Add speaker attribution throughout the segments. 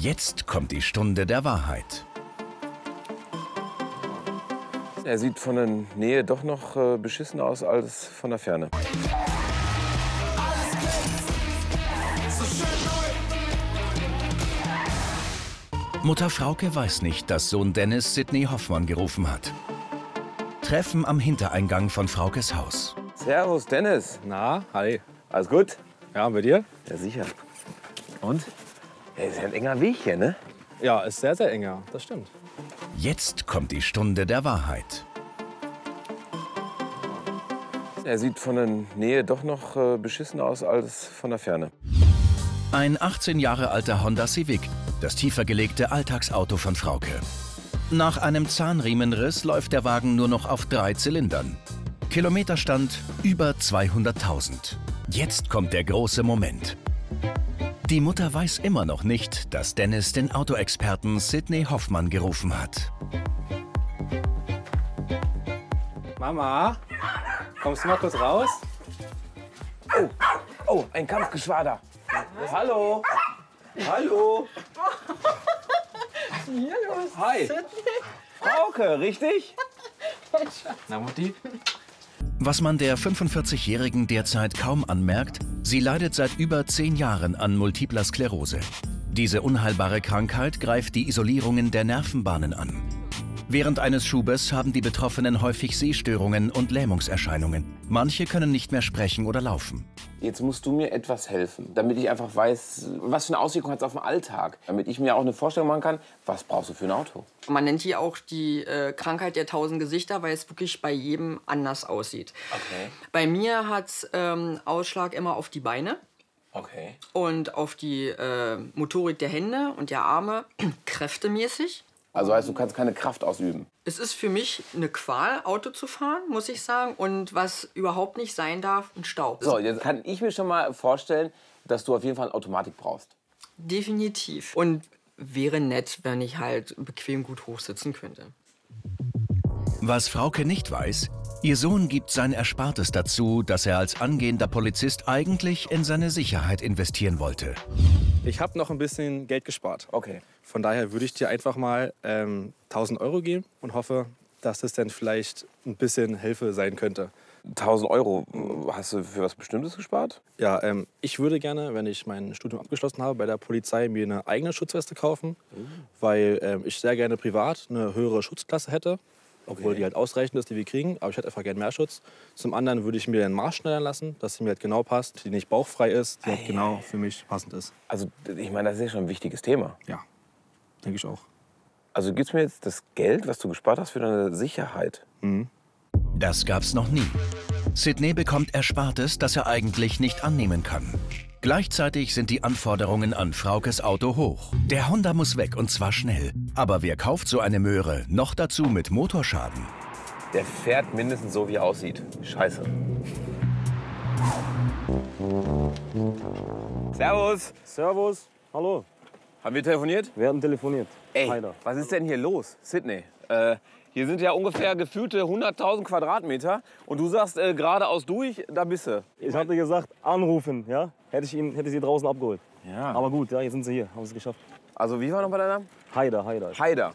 Speaker 1: Jetzt kommt die Stunde der Wahrheit.
Speaker 2: Er sieht von der Nähe doch noch äh, beschissen aus als von der Ferne.
Speaker 1: Mutter Frauke weiß nicht, dass Sohn Dennis Sidney Hoffmann gerufen hat. Treffen am Hintereingang von Fraukes Haus.
Speaker 2: Servus, Dennis.
Speaker 3: Na, hi.
Speaker 2: Alles gut?
Speaker 3: Ja, bei dir?
Speaker 2: Ja, sicher. Und? Ja, ist ja ein enger Weg hier, ne?
Speaker 3: Ja, ist sehr, sehr eng, ja. Das stimmt.
Speaker 1: Jetzt kommt die Stunde der Wahrheit.
Speaker 2: Er sieht von der Nähe doch noch äh, beschissen aus als von der Ferne.
Speaker 1: Ein 18 Jahre alter Honda Civic, das tiefer gelegte Alltagsauto von Frauke. Nach einem Zahnriemenriss läuft der Wagen nur noch auf drei Zylindern. Kilometerstand über 200.000. Jetzt kommt der große Moment. Die Mutter weiß immer noch nicht, dass Dennis den Autoexperten Sidney Hoffmann gerufen hat.
Speaker 3: Mama, kommst du mal kurz raus?
Speaker 2: Oh, oh, ein Kampfgeschwader. Hallo. Hallo.
Speaker 4: Hier los.
Speaker 2: Hi. Frauke, richtig?
Speaker 3: Na, Mutti?
Speaker 1: Was man der 45-Jährigen derzeit kaum anmerkt, sie leidet seit über zehn Jahren an multipler Sklerose. Diese unheilbare Krankheit greift die Isolierungen der Nervenbahnen an. Während eines Schubes haben die Betroffenen häufig Sehstörungen und Lähmungserscheinungen. Manche können nicht mehr sprechen oder laufen.
Speaker 2: Jetzt musst du mir etwas helfen, damit ich einfach weiß, was für eine Auswirkung hat es auf den Alltag. Damit ich mir auch eine Vorstellung machen kann, was brauchst du für ein Auto?
Speaker 4: Man nennt die auch die äh, Krankheit der tausend Gesichter, weil es wirklich bei jedem anders aussieht.
Speaker 2: Okay.
Speaker 4: Bei mir hat ähm, Ausschlag immer auf die Beine
Speaker 2: Okay.
Speaker 4: und auf die äh, Motorik der Hände und der Arme, kräftemäßig.
Speaker 2: Also heißt, du kannst keine Kraft ausüben.
Speaker 4: Es ist für mich eine Qual, Auto zu fahren, muss ich sagen. Und was überhaupt nicht sein darf, ein Stau.
Speaker 2: So, jetzt kann ich mir schon mal vorstellen, dass du auf jeden Fall eine Automatik brauchst.
Speaker 4: Definitiv. Und wäre nett, wenn ich halt bequem gut hochsitzen könnte.
Speaker 1: Was Frauke nicht weiß, ihr Sohn gibt sein Erspartes dazu, das er als angehender Polizist eigentlich in seine Sicherheit investieren wollte.
Speaker 3: Ich habe noch ein bisschen Geld gespart.
Speaker 2: Okay.
Speaker 3: Von daher würde ich dir einfach mal ähm, 1000 Euro geben und hoffe, dass das dann vielleicht ein bisschen Hilfe sein könnte.
Speaker 2: 1000 Euro, hast du für was Bestimmtes gespart?
Speaker 3: Ja, ähm, ich würde gerne, wenn ich mein Studium abgeschlossen habe, bei der Polizei mir eine eigene Schutzweste kaufen, weil ähm, ich sehr gerne privat eine höhere Schutzklasse hätte, obwohl
Speaker 2: Okay.
Speaker 3: die halt ausreichend ist, die wir kriegen. Aber ich hätte einfach gerne mehr Schutz. Zum anderen würde ich mir einen Maß schneidern lassen, dass sie mir halt genau passt, die nicht bauchfrei ist, die halt genau für mich passend ist.
Speaker 2: Also, ich meine, das ist ja schon ein wichtiges Thema.
Speaker 3: Ja, denke ich auch.
Speaker 2: Also gibst mir jetzt das Geld, was du gespart hast, für deine Sicherheit.
Speaker 1: Das gab's noch nie. Sidney bekommt Erspartes, das er eigentlich nicht annehmen kann. Gleichzeitig sind die Anforderungen an Fraukes Auto hoch. Der Honda muss weg und zwar schnell. Aber wer kauft so eine Möhre? Noch dazu mit Motorschaden.
Speaker 2: Der fährt mindestens so, wie er aussieht. Scheiße. Servus.
Speaker 5: Servus, hallo.
Speaker 2: Haben wir telefoniert?
Speaker 5: Wir hatten telefoniert.
Speaker 2: Ey,
Speaker 5: Hi da.
Speaker 2: was ist denn hier los, Sydney? Äh, hier sind ja ungefähr gefühlte 100.000 Quadratmeter und du sagst äh, geradeaus durch, da bist du.
Speaker 5: Ich hatte gesagt, anrufen, ja? Hätte ich ihn, hätte sie draußen abgeholt.
Speaker 2: Ja.
Speaker 5: Aber gut, ja, jetzt sind sie hier, haben es geschafft.
Speaker 2: Also wie war noch mal dein Name?
Speaker 5: Haider, Haider,
Speaker 2: Haider.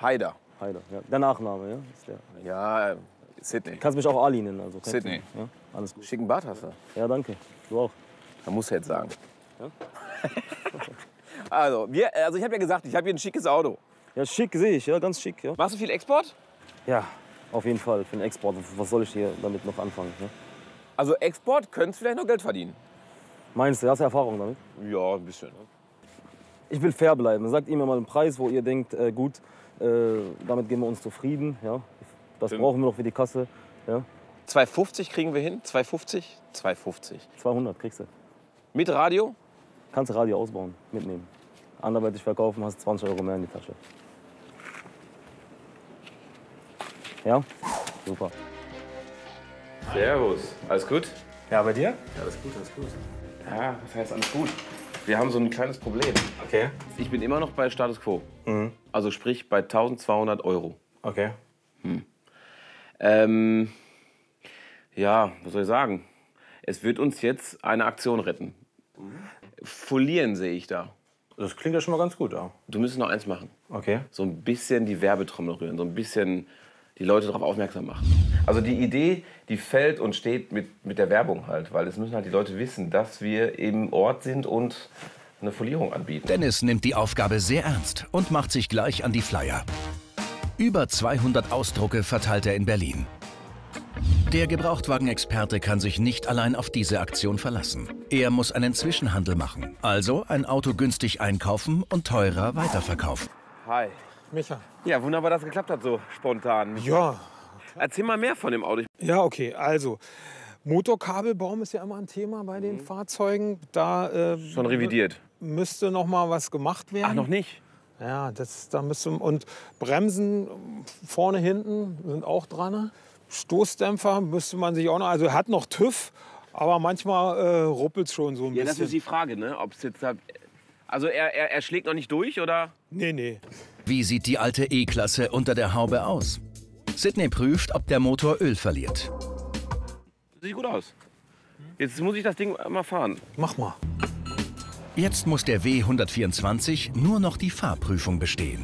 Speaker 2: Haider.
Speaker 5: Haider. Ja. Der Nachname, ja? Ist der.
Speaker 2: Ja, Sydney.
Speaker 5: Kannst mich auch Ali nennen, also.
Speaker 2: Sydney.
Speaker 5: Ja? Alles gut.
Speaker 2: Schicken Bart hast du.
Speaker 5: Ja, danke. Du auch.
Speaker 2: Da musst du jetzt sagen. also, wir, also ich habe ja gesagt, ich habe hier ein schickes Auto.
Speaker 5: Ja, schick sehe ich, ja, ganz schick, ja.
Speaker 2: Machst du viel Export?
Speaker 5: Ja, auf jeden Fall für den Export. Was soll ich hier damit noch anfangen? Ja?
Speaker 2: Also Export könntest vielleicht noch Geld verdienen.
Speaker 5: Meinst du, hast du Erfahrung damit?
Speaker 2: Ja, ein bisschen.
Speaker 5: Ich will fair bleiben. Sagt ihr mir mal einen Preis, wo ihr denkt, äh, gut, äh, damit geben wir uns zufrieden. Ja? Das
Speaker 2: Stimmt.
Speaker 5: brauchen wir noch für die Kasse. Ja?
Speaker 2: 250 kriegen wir hin. 250? 250.
Speaker 5: 200 kriegst du.
Speaker 2: Mit Radio?
Speaker 5: Kannst du Radio ausbauen, mitnehmen. Anderweitig verkaufen, hast 20 Euro mehr in die Tasche. Ja? Super.
Speaker 2: Servus. Alles gut?
Speaker 3: Ja, bei dir?
Speaker 2: Ja, alles gut, alles gut. Ja, was heißt alles gut? Wir haben so ein kleines Problem.
Speaker 3: Okay.
Speaker 2: Ich bin immer noch bei Status Quo. Also sprich bei 1200 Euro.
Speaker 3: Okay.
Speaker 2: Ähm, ja, was soll ich sagen? Es wird uns jetzt eine Aktion retten. Folieren sehe ich da.
Speaker 3: Das klingt ja schon mal ganz gut, ja.
Speaker 2: Du müsstest noch eins machen.
Speaker 3: Okay.
Speaker 2: So ein bisschen die Werbetrommel rühren, so ein bisschen die Leute darauf aufmerksam machen. Also die Idee, die fällt und steht mit, mit der Werbung halt, weil es müssen halt die Leute wissen, dass wir im Ort sind und eine Folierung anbieten.
Speaker 1: Dennis nimmt die Aufgabe sehr ernst und macht sich gleich an die Flyer. Über 200 Ausdrucke verteilt er in Berlin. Der Gebrauchtwagenexperte kann sich nicht allein auf diese Aktion verlassen. Er muss einen Zwischenhandel machen, also ein Auto günstig einkaufen und teurer weiterverkaufen.
Speaker 2: Hi.
Speaker 6: Micha.
Speaker 2: Ja, wunderbar, dass es geklappt hat so spontan.
Speaker 6: Ja,
Speaker 2: Erzähl mal mehr von dem Auto.
Speaker 6: ja, okay. Also, Motorkabelbaum ist ja immer ein Thema bei den Fahrzeugen. Da äh,
Speaker 2: Schon revidiert.
Speaker 6: müsste noch mal was gemacht werden.
Speaker 2: Ach, noch nicht?
Speaker 6: Ja, das, da müsste und Bremsen vorne, hinten sind auch dran. Stoßdämpfer müsste man sich auch noch. Also er hat noch TÜV, aber manchmal äh, ruppelt es schon so ein
Speaker 2: Ja, das
Speaker 6: bisschen.
Speaker 2: ist die Frage, ne? Ob es jetzt. Also er, er, er schlägt noch nicht durch, oder?
Speaker 6: nee, nee.
Speaker 1: Wie sieht die alte E-Klasse unter der Haube aus? Sydney prüft, ob der Motor Öl verliert.
Speaker 2: Sieht gut aus. Jetzt muss ich das Ding mal fahren.
Speaker 6: Mach mal.
Speaker 1: Jetzt muss der W124 nur noch die Fahrprüfung bestehen.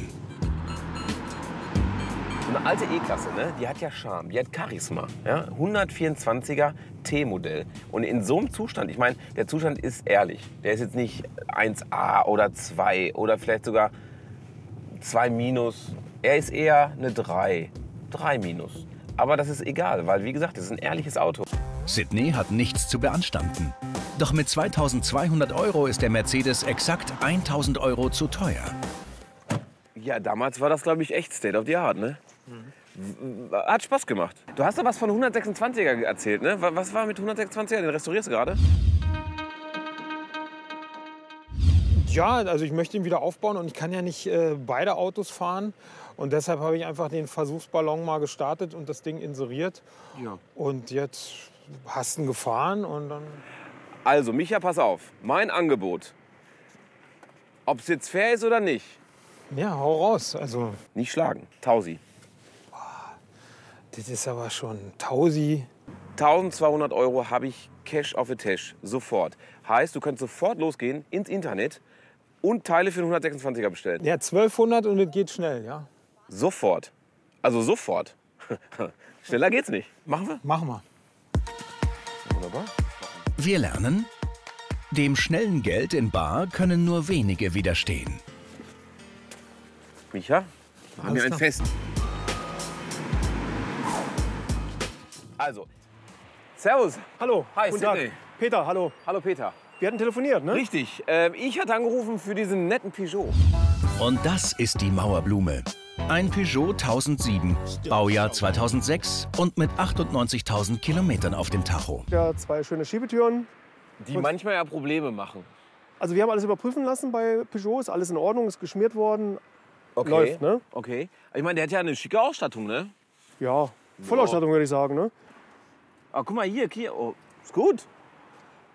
Speaker 2: Eine alte E-Klasse, ne? Die hat ja Charme, die hat Charisma. Ja? 124er T-Modell. Und in so einem Zustand, ich meine, der Zustand ist ehrlich. Der ist jetzt nicht 1A oder 2 oder vielleicht sogar 2 minus. Er ist eher eine 3. 3 minus. Aber das ist egal, weil wie gesagt, das ist ein ehrliches Auto.
Speaker 1: Sydney hat nichts zu beanstanden. Doch mit 2200 Euro ist der Mercedes exakt 1000 Euro zu teuer.
Speaker 2: Ja, damals war das, glaube ich, echt State of the Art, ne? W- Hat Spaß gemacht. Du hast doch was von 126er erzählt, ne? Wa- Was war mit 126er? Den restaurierst du gerade?
Speaker 6: Ja, also ich möchte ihn wieder aufbauen und ich kann ja nicht äh, beide Autos fahren. Und deshalb habe ich einfach den Versuchsballon mal gestartet und das Ding inseriert.
Speaker 2: Ja.
Speaker 6: Und jetzt hast du ihn gefahren und dann.
Speaker 2: Also, Micha, pass auf. Mein Angebot. Ob es jetzt fair ist oder nicht,
Speaker 6: Ja, hau raus. Also,
Speaker 2: nicht schlagen. Tausi.
Speaker 6: das ist aber schon Tausi.
Speaker 2: 1200 Euro habe ich Cash auf the Tash. Sofort. Heißt, du könntest sofort losgehen ins Internet und Teile für den 126er bestellen.
Speaker 6: Ja, 1200 und es geht schnell, ja.
Speaker 2: Sofort. Also sofort. Schneller geht's nicht. Machen wir?
Speaker 6: Machen wir.
Speaker 2: Wunderbar.
Speaker 1: Wir lernen, dem schnellen Geld in Bar können nur wenige widerstehen.
Speaker 2: Micha, machen wir ein
Speaker 6: klar.
Speaker 2: Fest. Also, Servus.
Speaker 7: Hallo.
Speaker 2: Hi,
Speaker 7: guten. Tag. Peter, hallo.
Speaker 2: Hallo Peter.
Speaker 7: Wir hatten telefoniert, ne?
Speaker 2: Richtig. Ähm, ich hatte angerufen für diesen netten Peugeot.
Speaker 1: Und das ist die Mauerblume. Ein Peugeot 1007, Baujahr 2006 und mit 98.000 Kilometern auf dem Tacho.
Speaker 7: Ja, zwei schöne Schiebetüren.
Speaker 2: Die manchmal ja Probleme machen.
Speaker 7: Also wir haben alles überprüfen lassen bei Peugeot, ist alles in Ordnung, ist geschmiert worden.
Speaker 2: Okay.
Speaker 7: Läuft, ne?
Speaker 2: Okay. Ich meine, der hat ja eine schicke Ausstattung, ne?
Speaker 7: Ja, Vollausstattung würde ich sagen, ne?
Speaker 2: Ah, guck mal hier, hier. Oh, ist gut.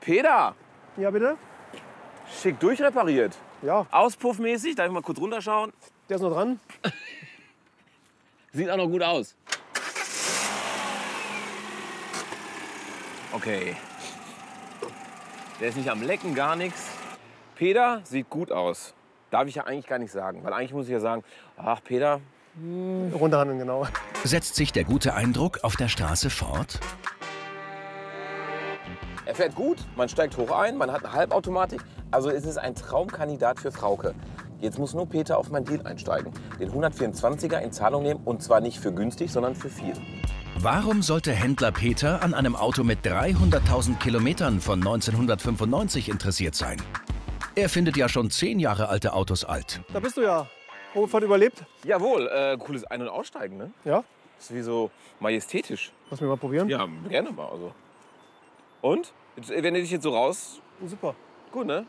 Speaker 2: Peter,
Speaker 7: Ja, bitte?
Speaker 2: schick durchrepariert.
Speaker 7: Ja,
Speaker 2: Auspuffmäßig, darf ich mal kurz runterschauen?
Speaker 7: der ist noch dran.
Speaker 2: Sieht auch noch gut aus. Okay. Der ist nicht am Lecken, gar nichts. Peter sieht gut aus. Darf ich ja eigentlich gar nicht sagen. Weil eigentlich muss ich ja sagen, ach Peter,
Speaker 7: Runterhandeln, genau.
Speaker 1: Setzt sich der gute Eindruck auf der Straße fort?
Speaker 2: Er fährt gut, man steigt hoch ein, man hat eine Halbautomatik. Also es ist ein Traumkandidat für Frauke. Jetzt muss nur Peter auf mein Deal einsteigen. Den 124er in Zahlung nehmen und zwar nicht für günstig, sondern für viel.
Speaker 1: Warum sollte Händler Peter an einem Auto mit 300.000 Kilometern von 1995 interessiert sein? Er findet ja schon zehn Jahre alte Autos alt.
Speaker 7: Da bist du ja. Probefahrt überlebt.
Speaker 2: Jawohl, äh, cooles Ein- und Aussteigen, ne?
Speaker 7: Ja,
Speaker 2: Ist wie so majestätisch.
Speaker 7: lass mich mal probieren.
Speaker 2: Ja, gerne mal. Also. Und? Jetzt, Wenn du dich jetzt so raus.
Speaker 7: Super.
Speaker 2: Gut, ne?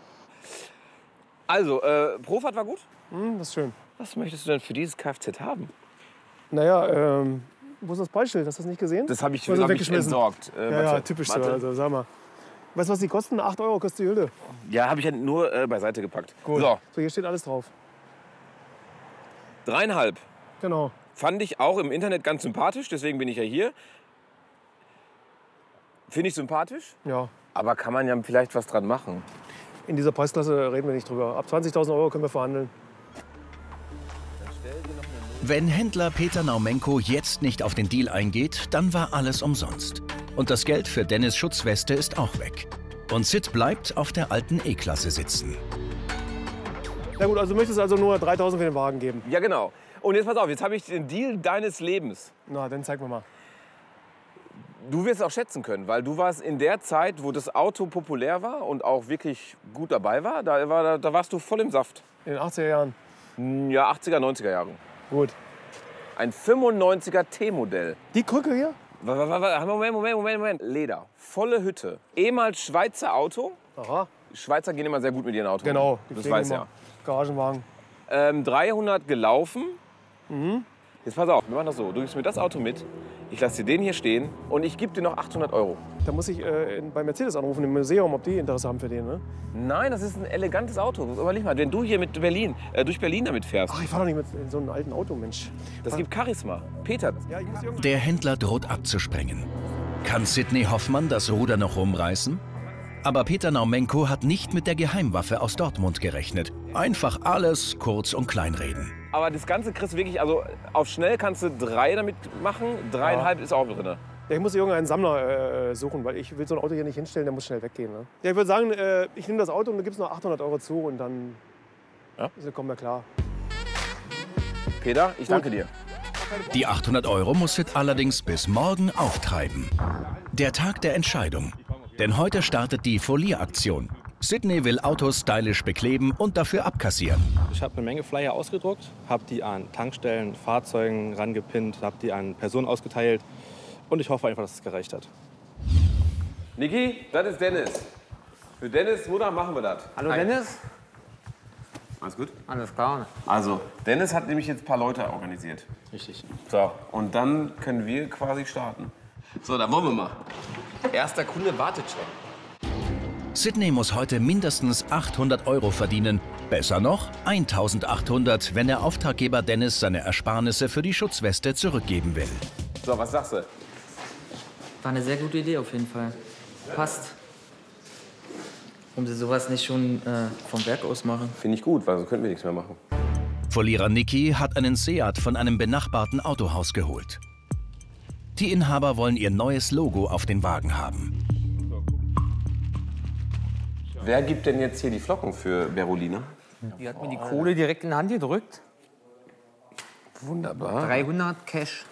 Speaker 2: Also, äh, Profahrt war gut.
Speaker 7: Hm, das ist schön.
Speaker 2: Was möchtest du denn für dieses Kfz haben?
Speaker 7: Naja, ähm, wo ist das Preisschild? Hast du das nicht gesehen?
Speaker 2: Das habe ich, hab ich entsorgt. Äh,
Speaker 7: ja, ja, typisch so. Also, sag mal. Weißt du, was die kosten? 8 Euro kostet die Hülle.
Speaker 2: Ja, habe ich ja nur äh, beiseite gepackt.
Speaker 7: Gut.
Speaker 2: So,
Speaker 7: So, hier steht alles drauf.
Speaker 2: dreieinhalb.
Speaker 7: Genau.
Speaker 2: Fand ich auch im Internet ganz sympathisch, deswegen bin ich ja hier. Finde ich sympathisch,
Speaker 7: Ja.
Speaker 2: aber kann man ja vielleicht was dran machen.
Speaker 7: In dieser Preisklasse reden wir nicht drüber. Ab 20.000 Euro können wir verhandeln.
Speaker 1: Wenn Händler Peter Naumenko jetzt nicht auf den Deal eingeht, dann war alles umsonst. Und das Geld für Dennis Schutzweste ist auch weg. Und Sid bleibt auf der alten E-Klasse sitzen.
Speaker 7: Na gut, also du möchtest also nur 3.000 für den Wagen geben.
Speaker 2: Ja, genau. Und jetzt pass auf, jetzt habe ich den Deal deines Lebens.
Speaker 7: Na, dann zeig mir mal.
Speaker 2: Du wirst es auch schätzen können, weil du warst in der Zeit, wo das Auto populär war und auch wirklich gut dabei war, da, war, da, warst du voll im Saft.
Speaker 7: In den 80er Jahren.
Speaker 2: Ja, 80er, 90er Jahren.
Speaker 7: Gut.
Speaker 2: Ein 95er T-Modell.
Speaker 7: Die Krücke hier?
Speaker 2: Moment, Moment, Moment, Moment. Leder. Volle Hütte. Ehemals Schweizer Auto.
Speaker 7: Aha.
Speaker 2: Schweizer gehen immer sehr gut mit ihren Autos.
Speaker 7: Genau.
Speaker 2: Das weiß ja.
Speaker 7: Garagenwagen.
Speaker 2: Ähm, 300 gelaufen.
Speaker 7: Mhm.
Speaker 2: Jetzt pass auf, wir machen das so. Du gibst mir das Auto mit. Ich lasse dir den hier stehen und ich gebe dir noch 800 Euro.
Speaker 7: Da muss ich äh, bei Mercedes anrufen, im Museum, ob die Interesse haben für den. Ne?
Speaker 2: Nein, das ist ein elegantes Auto. Überleg mal, wenn du hier mit Berlin, äh, durch Berlin damit fährst,
Speaker 7: Ach, ich fahre doch nicht mit in so einem alten Auto, Mensch.
Speaker 2: das gibt Charisma. Peter,
Speaker 7: Ja,
Speaker 1: Der Händler droht abzusprengen. Kann Sidney Hoffmann das Ruder noch rumreißen? Aber Peter Naumenko hat nicht mit der Geheimwaffe aus Dortmund gerechnet. Einfach alles kurz und kleinreden.
Speaker 2: Aber das Ganze kriegst du wirklich, also auf schnell kannst du drei damit machen, dreieinhalb ist auch drin.
Speaker 7: Ja, ich muss irgendeinen Sammler äh, suchen, weil ich will so ein Auto hier nicht hinstellen, der muss schnell weggehen. Ne? Ja, ich würde sagen, äh, ich nehme das Auto und du gibst noch 800 Euro zu und dann
Speaker 2: Ja.
Speaker 7: ja. kommen wir klar.
Speaker 2: Peter, ich danke dir.
Speaker 1: Die 800 Euro muss Sid allerdings bis morgen auftreiben. Der Tag der Entscheidung. Denn heute startet die Folieraktion. Sidney will Autos stylisch bekleben und dafür abkassieren.
Speaker 3: Ich habe eine Menge Flyer ausgedruckt, habe die an Tankstellen, Fahrzeugen rangepinnt, habe die an Personen ausgeteilt und ich hoffe einfach, dass es gereicht hat.
Speaker 2: Niki, das ist Dennis. Für Dennis Mutter machen wir das.
Speaker 8: Hallo Dennis.
Speaker 2: Alles gut?
Speaker 8: Alles klar.
Speaker 2: Also, Dennis hat nämlich jetzt ein paar Leute organisiert.
Speaker 3: Richtig.
Speaker 2: So, und dann können wir quasi starten. So, dann wollen wir mal. Erster Kunde wartet schon.
Speaker 1: Sidney muss heute mindestens 800 Euro verdienen. Besser noch 1800, wenn der Auftraggeber Dennis seine Ersparnisse für die Schutzweste zurückgeben will.
Speaker 2: So, was sagst du?
Speaker 8: War eine sehr gute Idee auf jeden Fall. Passt. Warum sie sowas nicht schon äh, vom Werk aus machen?
Speaker 2: Finde ich gut, weil so könnten wir nichts mehr machen.
Speaker 1: Verlierer Niki hat einen Seat von einem benachbarten Autohaus geholt. Die Inhaber wollen ihr neues Logo auf den Wagen haben.
Speaker 2: Wer gibt denn jetzt hier die Flocken für Berolina?
Speaker 8: Die hat mir die Kohle direkt in die Hand gedrückt.
Speaker 2: Wunderbar.
Speaker 8: 300 Cash.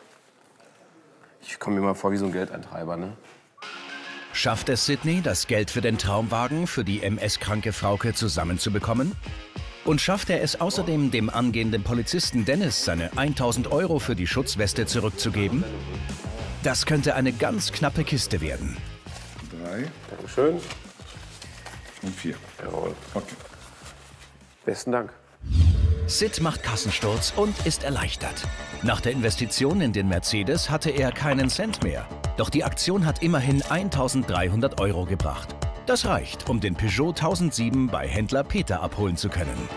Speaker 2: Ich komme mir mal vor wie so ein Geldeintreiber, ne?
Speaker 1: Schafft es Sidney, das Geld für den Traumwagen für die MS-kranke Frauke zusammenzubekommen? Und schafft er es außerdem, dem angehenden Polizisten Dennis seine 1000 Euro für die Schutzweste zurückzugeben? Das könnte eine ganz knappe Kiste werden.
Speaker 9: Drei
Speaker 2: Dankeschön.
Speaker 9: Und vier.
Speaker 2: Jawohl.
Speaker 9: Okay.
Speaker 2: Besten Dank.
Speaker 1: Sid macht Kassensturz und ist erleichtert. Nach der Investition in den Mercedes hatte er keinen Cent mehr. Doch die Aktion hat immerhin 1300 Euro gebracht. Das reicht, um den Peugeot 1007 bei Händler Peter abholen zu können.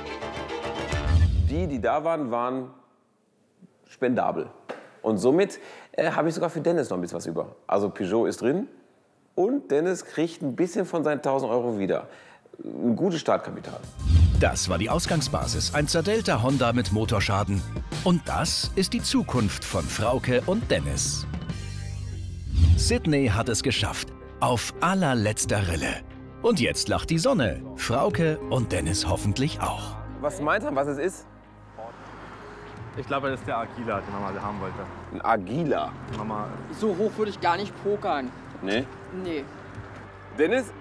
Speaker 2: Die, die da waren, waren spendabel. Und somit äh, habe ich sogar für Dennis noch ein bisschen was über. Also Peugeot ist drin und Dennis kriegt ein bisschen von seinen 1000 Euro wieder. Ein gutes Startkapital.
Speaker 1: Das war die Ausgangsbasis, ein zerdelter Honda mit Motorschaden. Und das ist die Zukunft von Frauke und Dennis. Sydney hat es geschafft. Auf allerletzter Rille. Und jetzt lacht die Sonne. Frauke und Dennis hoffentlich auch.
Speaker 2: Was meint er, was es ist?
Speaker 3: Ich glaube, das ist der Agila, den Mama haben wollte.
Speaker 2: Ein Agila.
Speaker 3: Mama,
Speaker 4: So hoch würde ich gar nicht pokern.
Speaker 2: Nee.
Speaker 4: Nee.
Speaker 2: Dennis,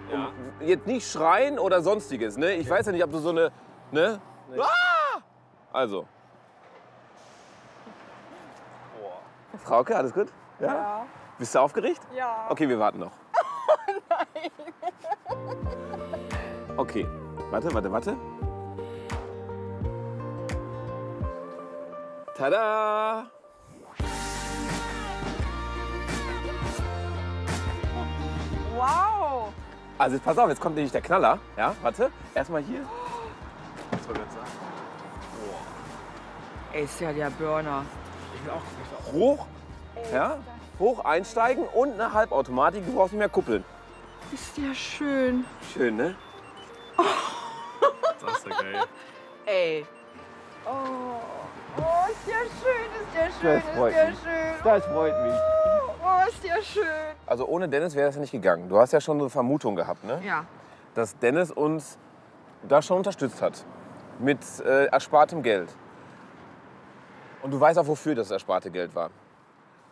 Speaker 2: jetzt nicht schreien oder sonstiges. Ne? Ich weiß ja nicht, ob du so eine. Ne? Ah! Also. Frauke, alles gut? Ja. Bist du aufgeregt?
Speaker 4: Ja.
Speaker 2: Okay, wir warten noch. Okay, warte, warte, warte. Tada!
Speaker 4: Wow.
Speaker 2: Also jetzt pass auf, jetzt kommt nämlich der Knaller. Ja, warte. Erstmal hier.
Speaker 4: Ey, ist ja der Burner.
Speaker 2: Hoch. Ja, hoch einsteigen und eine Halbautomatik. Du brauchst nicht mehr kuppeln.
Speaker 4: Ist der schön.
Speaker 2: Schön, ne?
Speaker 4: ey. Oh, oh, ist der schön, ist der schön,
Speaker 2: Das freut
Speaker 4: ist der
Speaker 2: mich.
Speaker 4: schön.
Speaker 2: Das freut mich.
Speaker 4: Oh, ist der schön.
Speaker 2: Also ohne Dennis wäre das ja nicht gegangen. Du hast ja schon so eine Vermutung gehabt, ne?
Speaker 4: Ja.
Speaker 2: dass Dennis uns da schon unterstützt hat. Mit äh, erspartem Geld. Und du weißt auch, wofür das erssparte Geld war.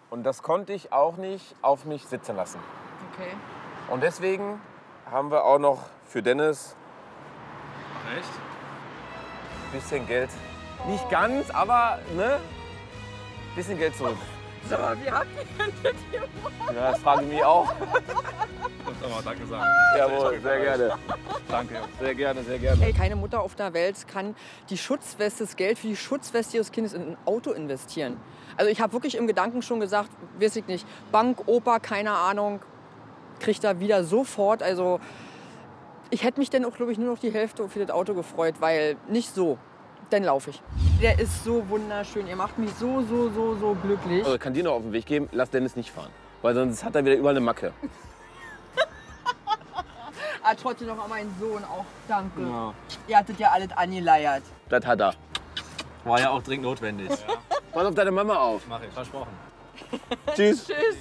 Speaker 2: Und das konnte ich auch nicht auf mich sitzen lassen.
Speaker 4: Okay.
Speaker 2: Und deswegen haben wir auch noch für Dennis
Speaker 3: Echt?
Speaker 2: ein bisschen Geld. Nicht ganz, aber ne? Bisschen Geld zurück.
Speaker 4: Sag mal, wie habt ihr denn das gemacht?
Speaker 2: Ja, das frage ich mich auch.
Speaker 3: Und nochmal Danke sagen.
Speaker 2: Jawohl, sehr gerne.
Speaker 3: Danke.
Speaker 2: Sehr gerne, sehr gerne.
Speaker 4: Ey, keine Mutter auf der Welt kann die Schutzweste, das Geld für die Schutzweste ihres Kindes in ein Auto investieren. Also ich habe wirklich im Gedanken schon gesagt, weiß ich nicht, Bank, Opa, keine Ahnung, kriegt da wieder sofort. Also ich hätte mich dann auch, glaube ich, nur noch die Hälfte für das Auto gefreut, weil nicht so. Dann laufe ich. Der ist so wunderschön. Ihr macht mich so, so, so, so glücklich.
Speaker 2: Also, ich kann dir noch auf den Weg geben, lass Dennis nicht fahren. Weil sonst hat er wieder überall eine Macke.
Speaker 4: Ah, trotzdem noch an meinen Sohn auch. Danke. Ihr hattet ja alles angeleiert.
Speaker 2: Das hat er.
Speaker 3: War ja auch dringend notwendig.
Speaker 2: Pass auf deine Mama auf.
Speaker 3: Mach ich. Versprochen.
Speaker 2: Tschüss.
Speaker 4: Tschüss.